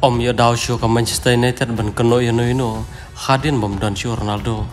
Om ya daw siya ka Manchester United ban kano ya no ino hadin bom don siya Ronaldo.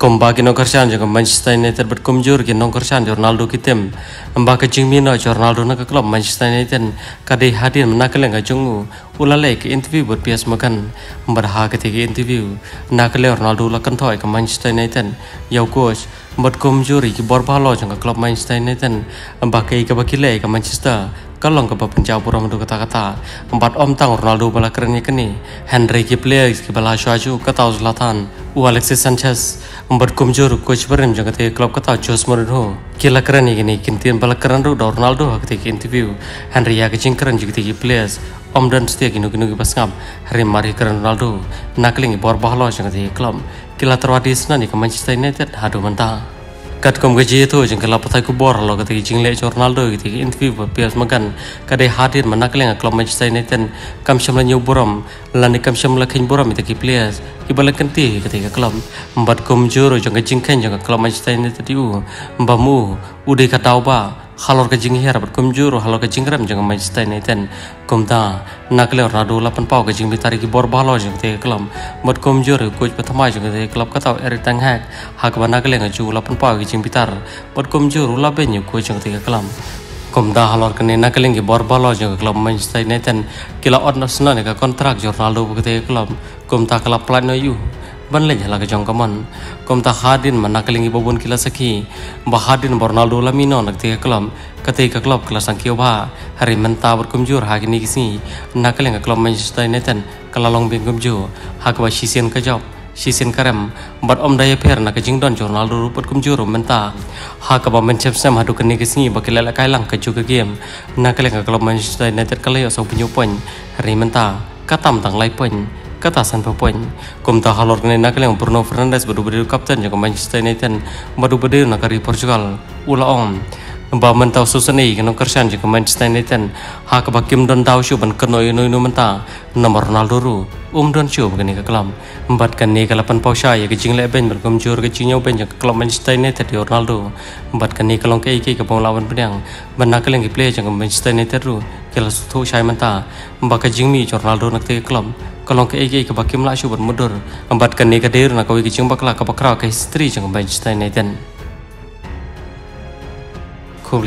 Kumba ki nongkar ka Manchester United bat kumjur ki nongkar siya Ronaldo ki tim. Amba ka jing mino siya Ronaldo na ka klub Manchester United kadai hadin menakalang ka jungu ulalai ki interview buat pias makan. Amba ha ka tiki interview nakale Ronaldo la kan toy ka Manchester United yau coach bat kumjuri ki borbalo ka klub Manchester United. Amba ka ka bakile ka Manchester kalong ke penjauh pura mendu kata-kata empat om tang Ronaldo bala kerennya kini Henry ki player ki bala Shuaju kata Zlatan. U Alexis Sanchez empat kumjur coach berim jangan te klub kata Jose Mourinho kila keren kini kintian bala keren ru Ronaldo te interview. Henry ya kecing keren juga players om dan setia kinu kinu pas ngam. Hari mari keren Ronaldo. Nakling bor bahlo jangan te klub. Kila terwadi senani ke Manchester United hadu mentah kat kom gaji itu jeng kelap patai ku bor lo kata jeng le Ronaldo gitu interview pias makan kada hadir manak leng klub Manchester United. Kam syam lanyu borom lani kam syam lakin borom itu ki players ki bala kenti ketika klub empat kom juru jeng jeng ken jeng klub Manchester United itu mbamu udah kata ba halor ke jing hera bat kum juru halor ke jing ram jang Manchester United kum ta nakle Ronaldo lapan pau ke jing bitari ki bor balo jang te klub bat kum juru coach pertama jang te klub kata Erik Ten Hag hak ba nakle ngaju lapan pau ke jing bitar. Bat kum juru laben yu coach jang te klub kum da halor ke nena keleng ki bor balo jang klub Manchester United kila od nasna ne ka kontrak Ronaldo ke te klub kum ta klub plan no yu ban lenya laga jong kaman kom ta hadin mana kalingi bobon kila saki ba hadin Ronaldo la mino nak te kelam. Kate ka klub kala sangkio ba. Hari menta ber kumjur ha gini kisi na kalinga klub Manchester United kala long bing kumju. Ha ka sisen ka job sisen karem. Bat om daya per na ka jingdon Ronaldo rupot kumjur menta. Ha ka ba Manchester hadu kini kisi ba kila la kailang ka juga game na kalinga klub Manchester United kala yo so pon hari menta katam tang lai pon katasan pepoin kum ta halor kene nak yang Bruno Fernandes badu badu kapten jaga Manchester United badu badu nak dari Portugal. Ula om. Ba mentau susani kena kersan jaga Manchester United. Ha ka bakim don tau shu ban keno ino ino menta nomor Ronaldo ru. Um don shu begini ke kelam. Empat kan ni kalapan pausha ya kecing le ben berkum jur ke cinyau ben jaga kelam Manchester United di Ronaldo. Empat kan ni kalong ke iki ke lawan pedang ban nak yang play jaga Manchester United ru kila sutu syai menta ke jingmi Ronaldo nak te kelam kalau ke ege ke bakim la shu mudur ambat kan ni ka der na ka wi jing bakla ka bakra ka history jang Manchester United Cool,